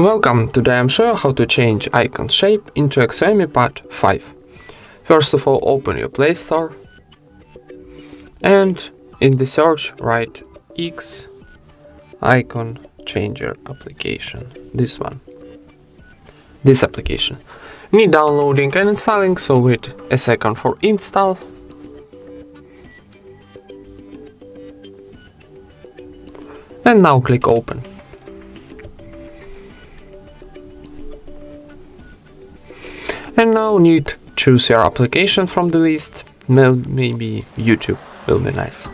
Welcome, today I'm showing how to change icon shape into Xiaomi Pad 5. First of all open your Play Store and in the search write X icon changer application, this one, this application. Need downloading and installing so wait a second for install. And now click open. And now need choose your application from the list, maybe YouTube will be nice.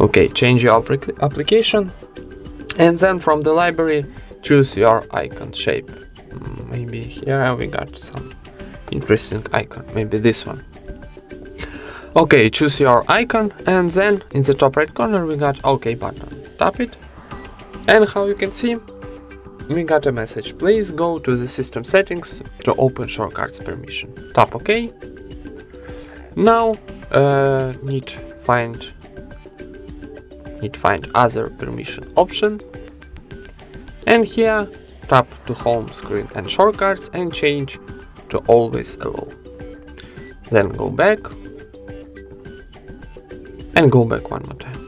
Okay, change your application and then from the library choose your icon shape. Mm, maybe here we got some interesting icon, maybe this one. Okay, choose your icon and then in the top right corner we got OK button. Tap it and how you can see we got a message. Please go to the system settings to open shortcuts permission. Tap OK. Now uh, need find need find other permission option and here tap to home screen and shortcuts and change to always allow. Then go back and go back one more time.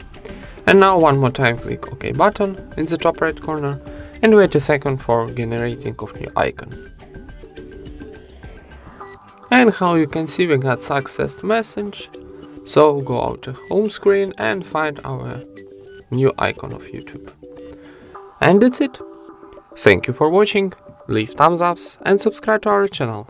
And now one more time click OK button in the top right corner and wait a second for generating of new icon. And how you can see we got success message, so go out to home screen and find our new icon of YouTube. And that's it. Thank you for watching, leave thumbs ups and subscribe to our channel.